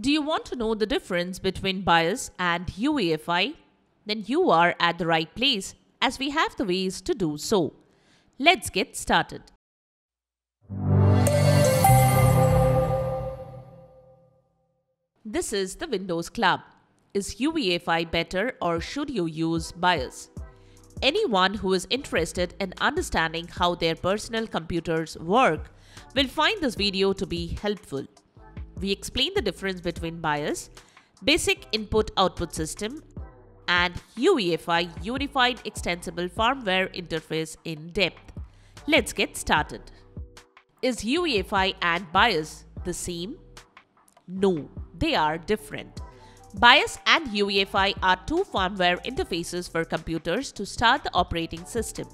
Do you want to know the difference between BIOS and UEFI? Then you are at the right place as we have the ways to do so. Let's get started. This is the Windows Club. Is UEFI better or should you use BIOS? Anyone who is interested in understanding how their personal computers work will find this video to be helpful. We explain the difference between BIOS, Basic Input Output System, and UEFI Unified Extensible Firmware Interface in depth. Let's get started. Is UEFI and BIOS the same? No, they are different. BIOS and UEFI are two firmware interfaces for computers to start the operating system.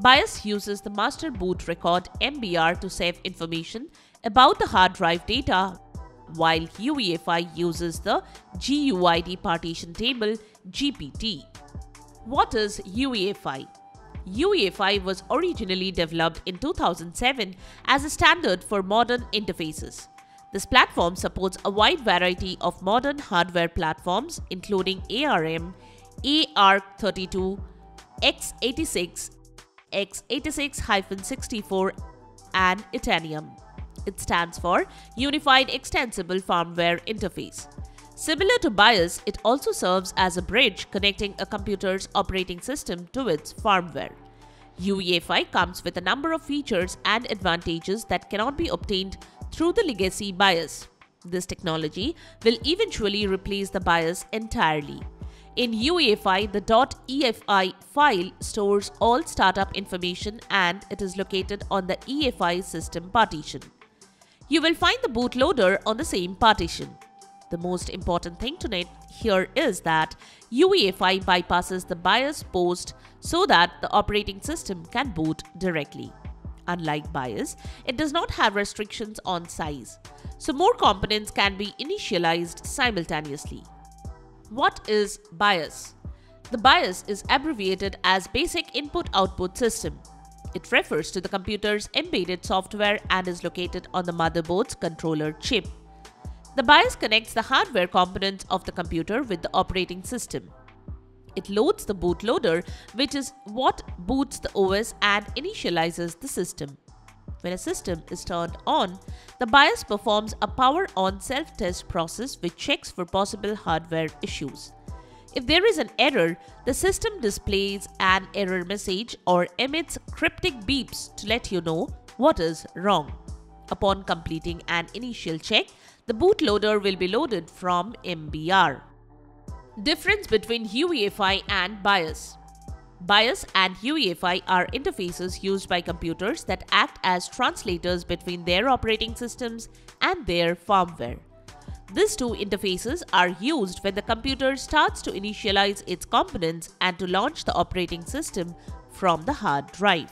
BIOS uses the master boot record MBR to save information about the hard drive data, while UEFI uses the GUID partition table GPT. What is UEFI? UEFI was originally developed in 2007 as a standard for modern interfaces. This platform supports a wide variety of modern hardware platforms including ARM, ARC32, x86, x86-64 and Itanium. It stands for Unified Extensible Firmware Interface. Similar to BIOS, it also serves as a bridge connecting a computer's operating system to its firmware. UEFI comes with a number of features and advantages that cannot be obtained through the legacy BIOS. This technology will eventually replace the BIOS entirely. In UEFI, the .EFI file stores all startup information and it is located on the EFI system partition. You will find the bootloader on the same partition. The most important thing to note here is that UEFI bypasses the BIOS post so that the operating system can boot directly. Unlike BIOS, it does not have restrictions on size, so more components can be initialized simultaneously. What is BIOS? The BIOS is abbreviated as Basic Input Output System. It refers to the computer's embedded software and is located on the motherboard's controller chip. The BIOS connects the hardware components of the computer with the operating system. It loads the bootloader, which is what boots the OS and initializes the system. When a system is turned on, the BIOS performs a power on self test process which checks for possible hardware issues. If there is an error, the system displays an error message or emits cryptic beeps to let you know what is wrong. Upon completing an initial check, the bootloader will be loaded from MBR. Difference between UEFI and BIOS BIOS and UEFI are interfaces used by computers that act as translators between their operating systems and their firmware. These two interfaces are used when the computer starts to initialize its components and to launch the operating system from the hard drive.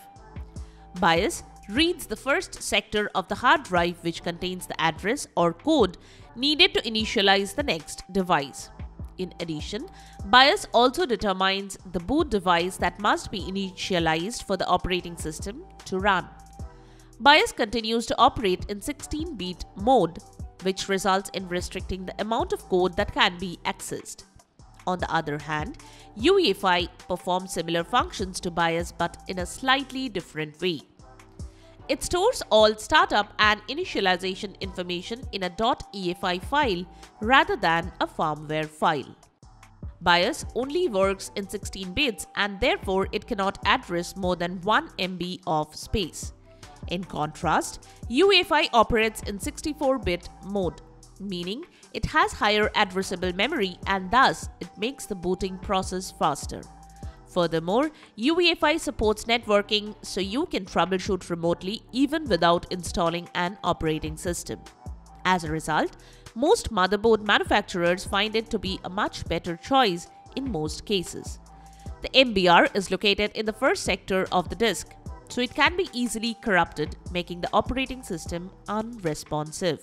BIOS reads the first sector of the hard drive which contains the address or code needed to initialize the next device. In addition, BIOS also determines the boot device that must be initialized for the operating system to run. BIOS continues to operate in 16-bit mode, which results in restricting the amount of code that can be accessed. On the other hand, UEFI performs similar functions to BIOS but in a slightly different way. It stores all startup and initialization information in a .EFI file rather than a firmware file. BIOS only works in 16 bits and therefore it cannot address more than 1 MB of space. In contrast, UEFI operates in 64-bit mode, meaning it has higher addressable memory and thus it makes the booting process faster. Furthermore, UEFI supports networking so you can troubleshoot remotely even without installing an operating system. As a result, most motherboard manufacturers find it to be a much better choice in most cases. The MBR is located in the first sector of the disk, so it can be easily corrupted, making the operating system unresponsive.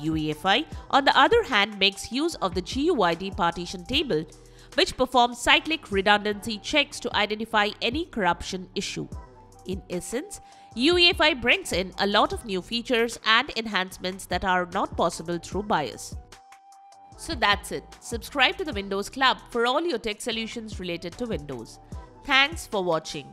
UEFI, on the other hand, makes use of the GUID partition table which performs cyclic redundancy checks to identify any corruption issue. In essence, UEFI brings in a lot of new features and enhancements that are not possible through BIOS. So that's it. Subscribe to the Windows Club for all your tech solutions related to Windows. Thanks for watching.